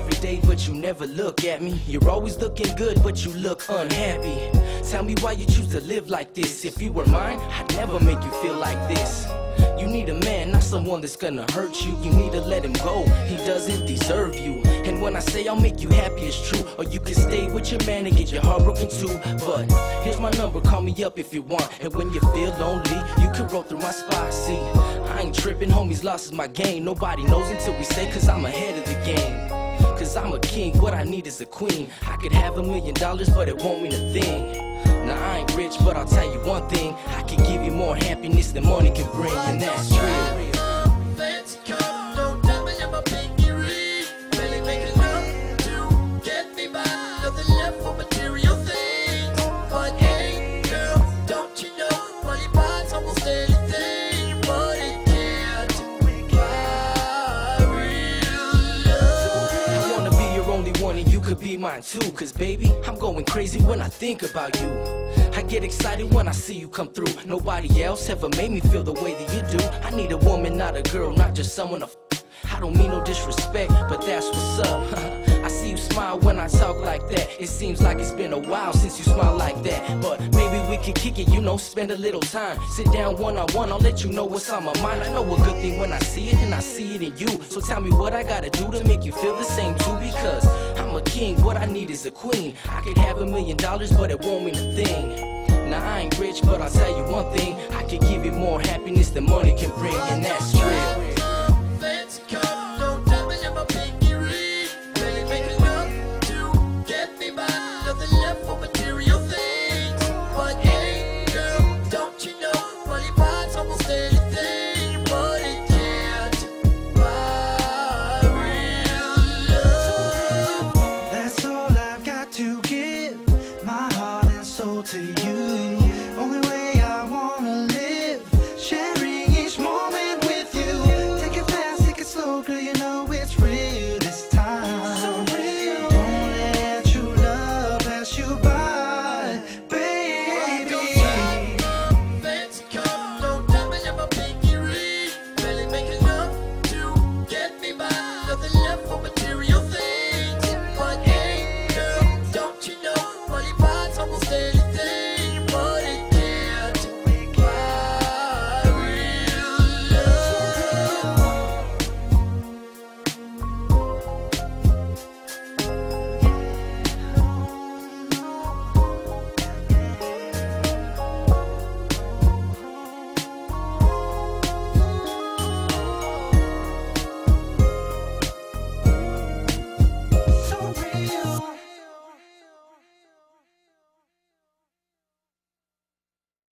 every day, but you never look at me. You're always looking good, but you look unhappy. Tell me why you choose to live like this. If you were mine, I'd never make you feel like this. You need a man, not someone that's gonna hurt you. You need to let him go, he doesn't deserve you. And when I say I'll make you happy, it's true. Or you can stay with your man and get your heart broken too. But here's my number, call me up if you want. And when you feel lonely, you can roll through my spot. See, I ain't tripping, homies, lost is my game. Nobody knows until we say, cause I'm ahead of the game. Cause I'm a king, what I need is a queen. I could have a million dollars, but it won't mean a thing. Now I ain't rich, but I'll tell you one thing. I can give you more happiness than money can bring, and that's real. Could be mine too. Cause baby, I'm going crazy when I think about you. I get excited when I see you come through. Nobody else ever made me feel the way that you do. I need a woman, not a girl, not just someone to f- I don't mean no disrespect, but that's what's up. I see you smile when I talk like that. It seems like it's been a while since you smile like that. But maybe we can kick it, you know, spend a little time. Sit down one on one, I'll let you know what's on my mind. I know a good thing when I see it, and I see it in you. So tell me what I gotta do to make you feel the same is a queen. I could have a million dollars, but it won't mean a thing. Now I ain't rich, but I'll tell you one thing. I can give you more happiness than money can bring, and that's real. to you. Only way I wanna live, sharing each moment with you. Take it fast, take it slow, girl, you know it's real this time. So real. Don't let your love pass you by, baby. Let's go. Don't tell me I'm pinky ring. Barely make enough to get me by. Nothing left for material things. But hey, girl, don't you know? Only parts almost daily.